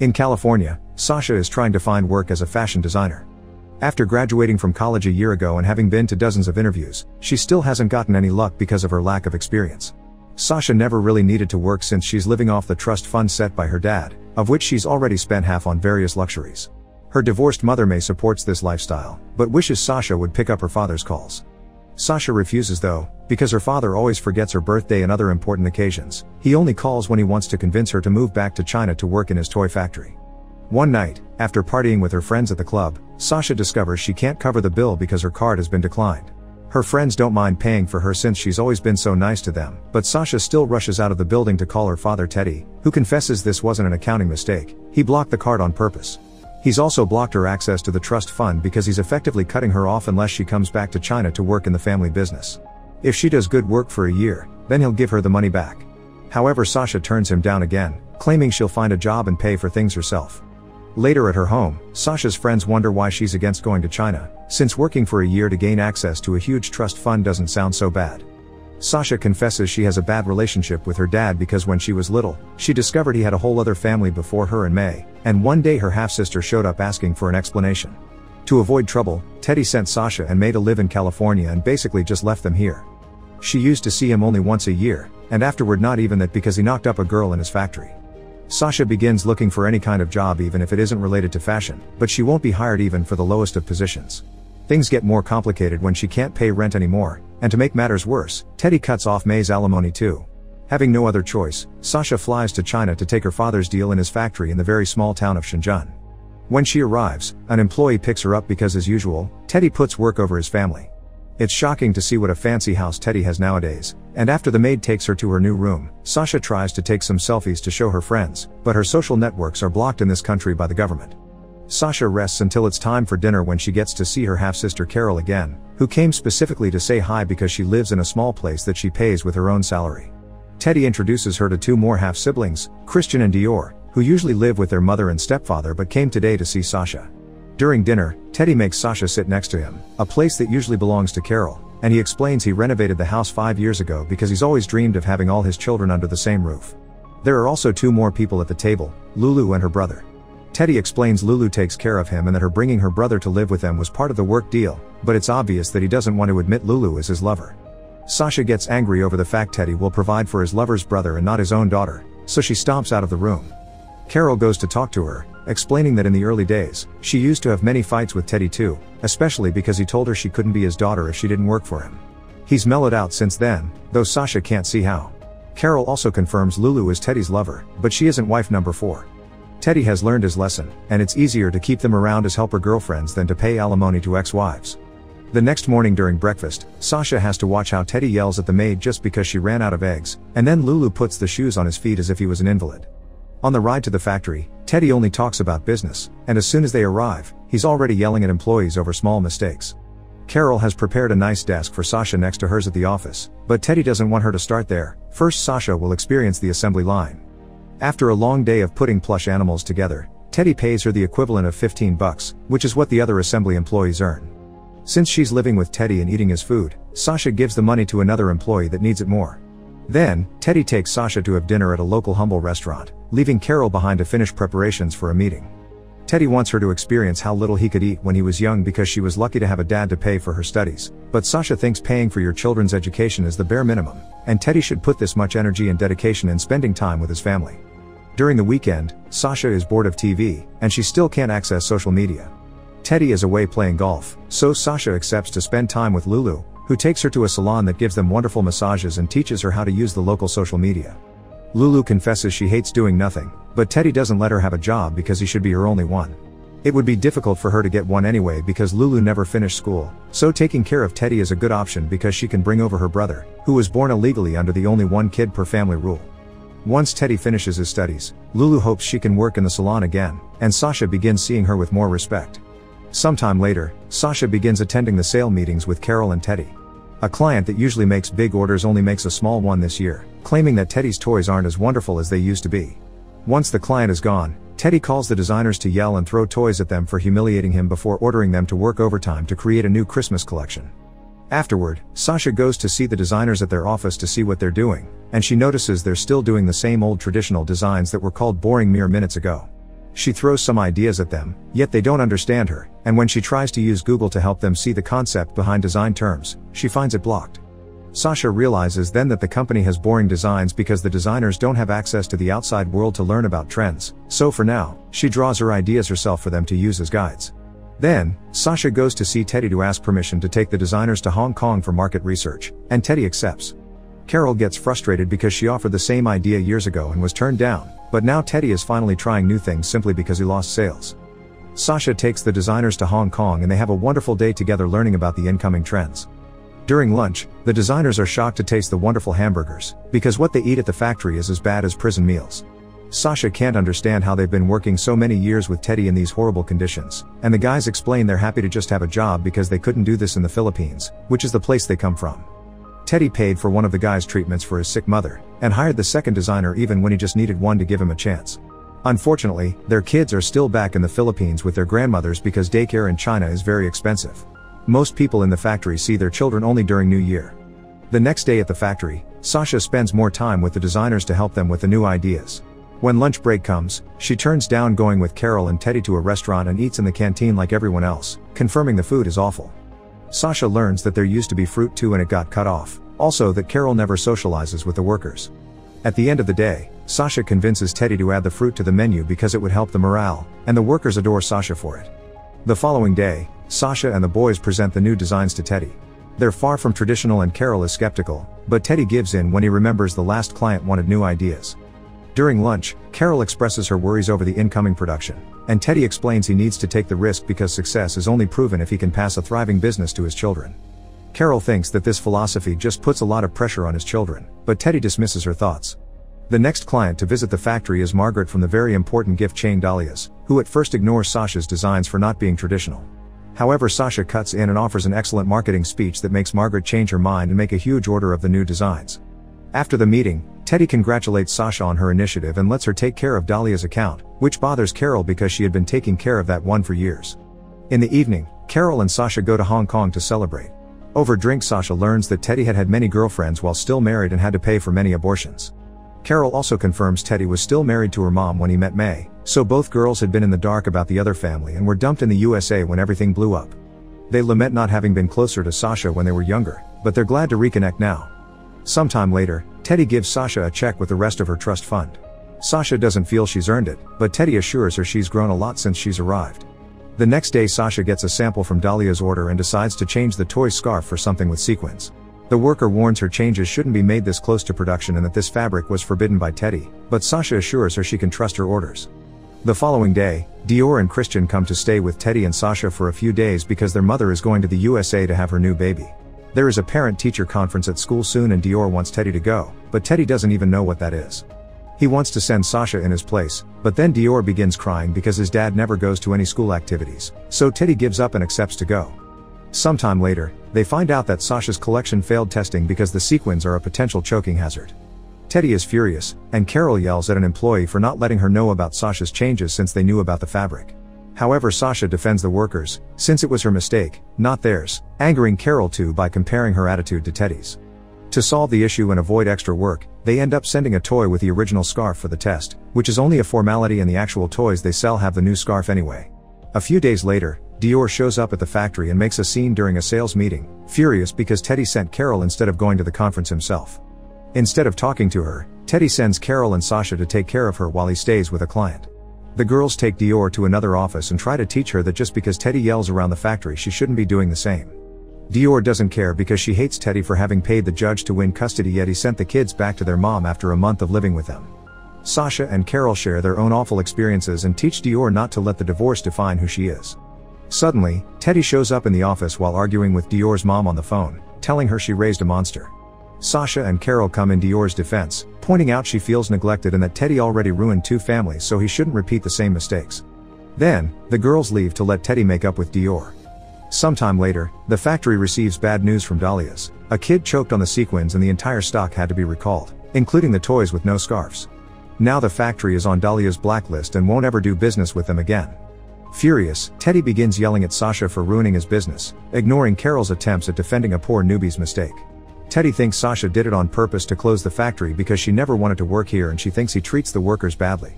In California, Sasha is trying to find work as a fashion designer. After graduating from college a year ago and having been to dozens of interviews, she still hasn't gotten any luck because of her lack of experience. Sasha never really needed to work since she's living off the trust fund set by her dad, of which she's already spent half on various luxuries. Her divorced mother May supports this lifestyle, but wishes Sasha would pick up her father's calls. Sasha refuses though, because her father always forgets her birthday and other important occasions. He only calls when he wants to convince her to move back to China to work in his toy factory. One night, after partying with her friends at the club, Sasha discovers she can't cover the bill because her card has been declined. Her friends don't mind paying for her since she's always been so nice to them, but Sasha still rushes out of the building to call her father Teddy, who confesses this wasn't an accounting mistake, he blocked the card on purpose. He's also blocked her access to the trust fund because he's effectively cutting her off unless she comes back to China to work in the family business. If she does good work for a year, then he'll give her the money back. However, Sasha turns him down again, claiming she'll find a job and pay for things herself. Later at her home, Sasha's friends wonder why she's against going to China, since working for a year to gain access to a huge trust fund doesn't sound so bad. Sasha confesses she has a bad relationship with her dad because when she was little, she discovered he had a whole other family before her and May, and one day her half-sister showed up asking for an explanation. To avoid trouble, Teddy sent Sasha and May to live in California and basically just left them here. She used to see him only once a year, and afterward not even that because he knocked up a girl in his factory. Sasha begins looking for any kind of job even if it isn't related to fashion, but she won't be hired even for the lowest of positions. Things get more complicated when she can't pay rent anymore, and to make matters worse, Teddy cuts off May's alimony too. Having no other choice, Sasha flies to China to take her father's deal in his factory in the very small town of Shenzhen. When she arrives, an employee picks her up because as usual, Teddy puts work over his family. It's shocking to see what a fancy house Teddy has nowadays, and after the maid takes her to her new room, Sasha tries to take some selfies to show her friends, but her social networks are blocked in this country by the government. Sasha rests until it's time for dinner when she gets to see her half-sister Carol again, who came specifically to say hi because she lives in a small place that she pays with her own salary. Teddy introduces her to two more half-siblings, Christian and Dior, who usually live with their mother and stepfather but came today to see Sasha. During dinner, Teddy makes Sasha sit next to him, a place that usually belongs to Carol, and he explains he renovated the house five years ago because he's always dreamed of having all his children under the same roof. There are also two more people at the table, Lulu and her brother. Teddy explains Lulu takes care of him and that her bringing her brother to live with them was part of the work deal, but it's obvious that he doesn't want to admit Lulu is his lover. Sasha gets angry over the fact Teddy will provide for his lover's brother and not his own daughter, so she stomps out of the room. Carol goes to talk to her, explaining that in the early days, she used to have many fights with Teddy too, especially because he told her she couldn't be his daughter if she didn't work for him. He's mellowed out since then, though Sasha can't see how. Carol also confirms Lulu is Teddy's lover, but she isn't wife number 4. Teddy has learned his lesson, and it's easier to keep them around as helper girlfriends than to pay alimony to ex-wives. The next morning during breakfast, Sasha has to watch how Teddy yells at the maid just because she ran out of eggs, and then Lulu puts the shoes on his feet as if he was an invalid. On the ride to the factory, Teddy only talks about business, and as soon as they arrive, he's already yelling at employees over small mistakes. Carol has prepared a nice desk for Sasha next to hers at the office, but Teddy doesn't want her to start there. First Sasha will experience the assembly line. After a long day of putting plush animals together, Teddy pays her the equivalent of 15 bucks, which is what the other assembly employees earn. Since she's living with Teddy and eating his food, Sasha gives the money to another employee that needs it more. Then, Teddy takes Sasha to have dinner at a local humble restaurant, leaving Carol behind to finish preparations for a meeting. Teddy wants her to experience how little he could eat when he was young because she was lucky to have a dad to pay for her studies, but Sasha thinks paying for your children's education is the bare minimum, and Teddy should put this much energy and dedication in spending time with his family. During the weekend, Sasha is bored of TV, and she still can't access social media. Teddy is away playing golf, so Sasha accepts to spend time with Lulu, who takes her to a salon that gives them wonderful massages and teaches her how to use the local social media. Lulu confesses she hates doing nothing, but Teddy doesn't let her have a job because he should be her only one. It would be difficult for her to get one anyway because Lulu never finished school, so taking care of Teddy is a good option because she can bring over her brother, who was born illegally under the only one kid per family rule. Once Teddy finishes his studies, Lulu hopes she can work in the salon again, and Sasha begins seeing her with more respect. Sometime later, Sasha begins attending the sale meetings with Carol and Teddy. A client that usually makes big orders only makes a small one this year, claiming that Teddy's toys aren't as wonderful as they used to be. Once the client is gone, Teddy calls the designers to yell and throw toys at them for humiliating him before ordering them to work overtime to create a new Christmas collection. Afterward, Sasha goes to see the designers at their office to see what they're doing, and she notices they're still doing the same old traditional designs that were called boring mere minutes ago. She throws some ideas at them, yet they don't understand her, and when she tries to use Google to help them see the concept behind design terms, she finds it blocked. Sasha realizes then that the company has boring designs because the designers don't have access to the outside world to learn about trends, so for now, she draws her ideas herself for them to use as guides. Then, Sasha goes to see Teddy to ask permission to take the designers to Hong Kong for market research, and Teddy accepts. Carol gets frustrated because she offered the same idea years ago and was turned down, but now Teddy is finally trying new things simply because he lost sales. Sasha takes the designers to Hong Kong and they have a wonderful day together learning about the incoming trends. During lunch, the designers are shocked to taste the wonderful hamburgers, because what they eat at the factory is as bad as prison meals. Sasha can't understand how they've been working so many years with Teddy in these horrible conditions, and the guys explain they're happy to just have a job because they couldn't do this in the Philippines, which is the place they come from. Teddy paid for one of the guy's treatments for his sick mother, and hired the second designer even when he just needed one to give him a chance. Unfortunately, their kids are still back in the Philippines with their grandmothers because daycare in China is very expensive. Most people in the factory see their children only during New Year. The next day at the factory, Sasha spends more time with the designers to help them with the new ideas. When lunch break comes, she turns down going with Carol and Teddy to a restaurant and eats in the canteen like everyone else, confirming the food is awful. Sasha learns that there used to be fruit too and it got cut off, also that Carol never socializes with the workers. At the end of the day, Sasha convinces Teddy to add the fruit to the menu because it would help the morale, and the workers adore Sasha for it. The following day, Sasha and the boys present the new designs to Teddy. They're far from traditional and Carol is skeptical, but Teddy gives in when he remembers the last client wanted new ideas. During lunch, Carol expresses her worries over the incoming production, and Teddy explains he needs to take the risk because success is only proven if he can pass a thriving business to his children. Carol thinks that this philosophy just puts a lot of pressure on his children, but Teddy dismisses her thoughts. The next client to visit the factory is Margaret from the very important gift chain Dahlia's, who at first ignores Sasha's designs for not being traditional. However Sasha cuts in and offers an excellent marketing speech that makes Margaret change her mind and make a huge order of the new designs. After the meeting, Teddy congratulates Sasha on her initiative and lets her take care of Dahlia's account, which bothers Carol because she had been taking care of that one for years. In the evening, Carol and Sasha go to Hong Kong to celebrate. Over drink Sasha learns that Teddy had had many girlfriends while still married and had to pay for many abortions. Carol also confirms Teddy was still married to her mom when he met May, so both girls had been in the dark about the other family and were dumped in the USA when everything blew up. They lament not having been closer to Sasha when they were younger, but they're glad to reconnect now. Sometime later, Teddy gives Sasha a check with the rest of her trust fund. Sasha doesn't feel she's earned it, but Teddy assures her she's grown a lot since she's arrived. The next day Sasha gets a sample from Dahlia's order and decides to change the toy scarf for something with sequins. The worker warns her changes shouldn't be made this close to production and that this fabric was forbidden by Teddy, but Sasha assures her she can trust her orders. The following day, Dior and Christian come to stay with Teddy and Sasha for a few days because their mother is going to the USA to have her new baby. There is a parent-teacher conference at school soon and Dior wants Teddy to go, but Teddy doesn't even know what that is. He wants to send Sasha in his place, but then Dior begins crying because his dad never goes to any school activities, so Teddy gives up and accepts to go. Sometime later, they find out that Sasha's collection failed testing because the sequins are a potential choking hazard. Teddy is furious, and Carol yells at an employee for not letting her know about Sasha's changes since they knew about the fabric. However Sasha defends the workers, since it was her mistake, not theirs, angering Carol too by comparing her attitude to Teddy's. To solve the issue and avoid extra work, they end up sending a toy with the original scarf for the test, which is only a formality and the actual toys they sell have the new scarf anyway. A few days later, Dior shows up at the factory and makes a scene during a sales meeting, furious because Teddy sent Carol instead of going to the conference himself. Instead of talking to her, Teddy sends Carol and Sasha to take care of her while he stays with a client. The girls take Dior to another office and try to teach her that just because Teddy yells around the factory she shouldn't be doing the same. Dior doesn't care because she hates Teddy for having paid the judge to win custody yet he sent the kids back to their mom after a month of living with them. Sasha and Carol share their own awful experiences and teach Dior not to let the divorce define who she is. Suddenly, Teddy shows up in the office while arguing with Dior's mom on the phone, telling her she raised a monster. Sasha and Carol come in Dior's defense, pointing out she feels neglected and that Teddy already ruined two families so he shouldn't repeat the same mistakes. Then, the girls leave to let Teddy make up with Dior. Sometime later, the factory receives bad news from Dahlia's. A kid choked on the sequins and the entire stock had to be recalled, including the toys with no scarves. Now the factory is on Dahlia's blacklist and won't ever do business with them again. Furious, Teddy begins yelling at Sasha for ruining his business, ignoring Carol's attempts at defending a poor newbie's mistake. Teddy thinks Sasha did it on purpose to close the factory because she never wanted to work here and she thinks he treats the workers badly.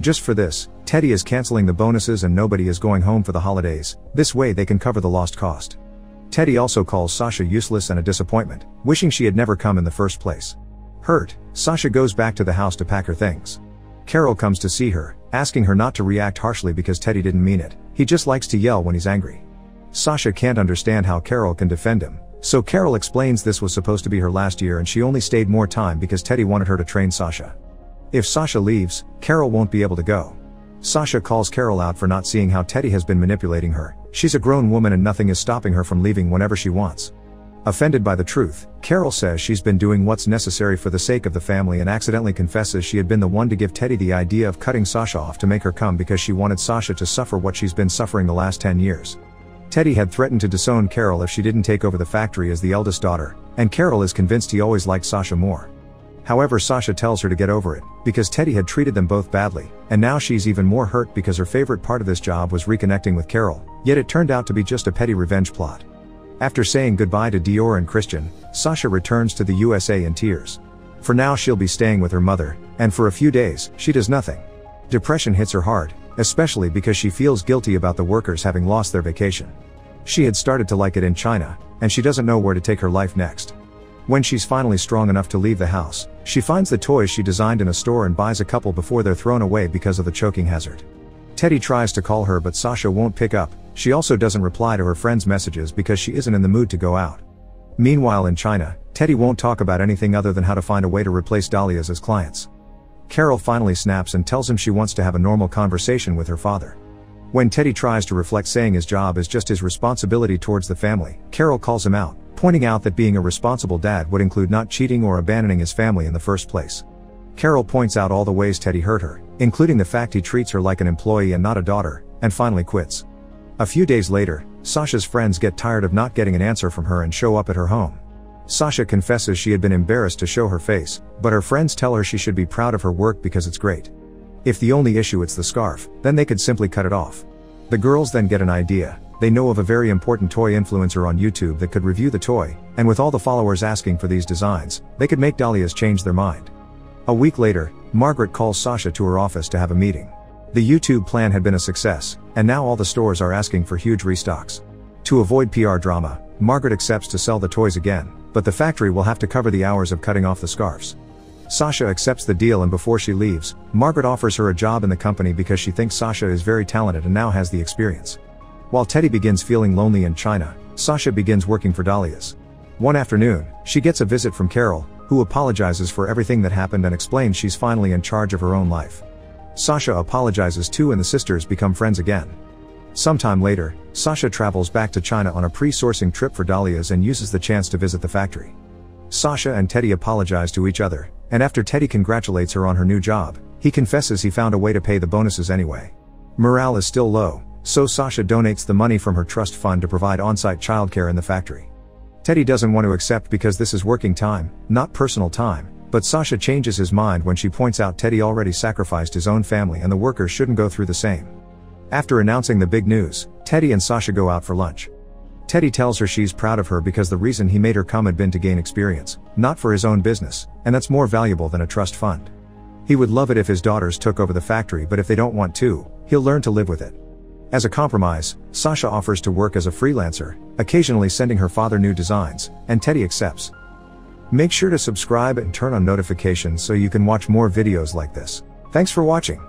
Just for this, Teddy is canceling the bonuses and nobody is going home for the holidays, this way they can cover the lost cost. Teddy also calls Sasha useless and a disappointment, wishing she had never come in the first place. Hurt, Sasha goes back to the house to pack her things. Carol comes to see her, asking her not to react harshly because Teddy didn't mean it, he just likes to yell when he's angry. Sasha can't understand how Carol can defend him, so Carol explains this was supposed to be her last year and she only stayed more time because Teddy wanted her to train Sasha. If Sasha leaves, Carol won't be able to go. Sasha calls Carol out for not seeing how Teddy has been manipulating her, she's a grown woman and nothing is stopping her from leaving whenever she wants. Offended by the truth, Carol says she's been doing what's necessary for the sake of the family and accidentally confesses she had been the one to give Teddy the idea of cutting Sasha off to make her come because she wanted Sasha to suffer what she's been suffering the last 10 years. Teddy had threatened to disown Carol if she didn't take over the factory as the eldest daughter, and Carol is convinced he always liked Sasha more. However Sasha tells her to get over it, because Teddy had treated them both badly, and now she's even more hurt because her favorite part of this job was reconnecting with Carol, yet it turned out to be just a petty revenge plot. After saying goodbye to Dior and Christian, Sasha returns to the USA in tears. For now she'll be staying with her mother, and for a few days, she does nothing. Depression hits her hard, especially because she feels guilty about the workers having lost their vacation. She had started to like it in China, and she doesn't know where to take her life next. When she's finally strong enough to leave the house, she finds the toys she designed in a store and buys a couple before they're thrown away because of the choking hazard. Teddy tries to call her but Sasha won't pick up, she also doesn't reply to her friends' messages because she isn't in the mood to go out. Meanwhile in China, Teddy won't talk about anything other than how to find a way to replace Dahlias as clients. Carol finally snaps and tells him she wants to have a normal conversation with her father. When Teddy tries to reflect saying his job is just his responsibility towards the family, Carol calls him out, pointing out that being a responsible dad would include not cheating or abandoning his family in the first place. Carol points out all the ways Teddy hurt her, including the fact he treats her like an employee and not a daughter, and finally quits. A few days later, Sasha's friends get tired of not getting an answer from her and show up at her home. Sasha confesses she had been embarrassed to show her face, but her friends tell her she should be proud of her work because it's great. If the only issue it's the scarf, then they could simply cut it off. The girls then get an idea, they know of a very important toy influencer on YouTube that could review the toy, and with all the followers asking for these designs, they could make Dahlias change their mind. A week later, Margaret calls Sasha to her office to have a meeting. The YouTube plan had been a success, and now all the stores are asking for huge restocks. To avoid PR drama, Margaret accepts to sell the toys again, but the factory will have to cover the hours of cutting off the scarves. Sasha accepts the deal and before she leaves, Margaret offers her a job in the company because she thinks Sasha is very talented and now has the experience. While Teddy begins feeling lonely in China, Sasha begins working for Dahlias. One afternoon, she gets a visit from Carol, who apologizes for everything that happened and explains she's finally in charge of her own life. Sasha apologizes too and the sisters become friends again. Sometime later, Sasha travels back to China on a pre-sourcing trip for Dahlias and uses the chance to visit the factory. Sasha and Teddy apologize to each other, and after Teddy congratulates her on her new job, he confesses he found a way to pay the bonuses anyway. Morale is still low, so Sasha donates the money from her trust fund to provide on-site childcare in the factory. Teddy doesn't want to accept because this is working time, not personal time, but Sasha changes his mind when she points out Teddy already sacrificed his own family and the workers shouldn't go through the same. After announcing the big news, Teddy and Sasha go out for lunch. Teddy tells her she's proud of her because the reason he made her come had been to gain experience, not for his own business, and that's more valuable than a trust fund. He would love it if his daughters took over the factory but if they don't want to, he'll learn to live with it. As a compromise, Sasha offers to work as a freelancer, occasionally sending her father new designs, and Teddy accepts. Make sure to subscribe and turn on notifications so you can watch more videos like this. Thanks for watching.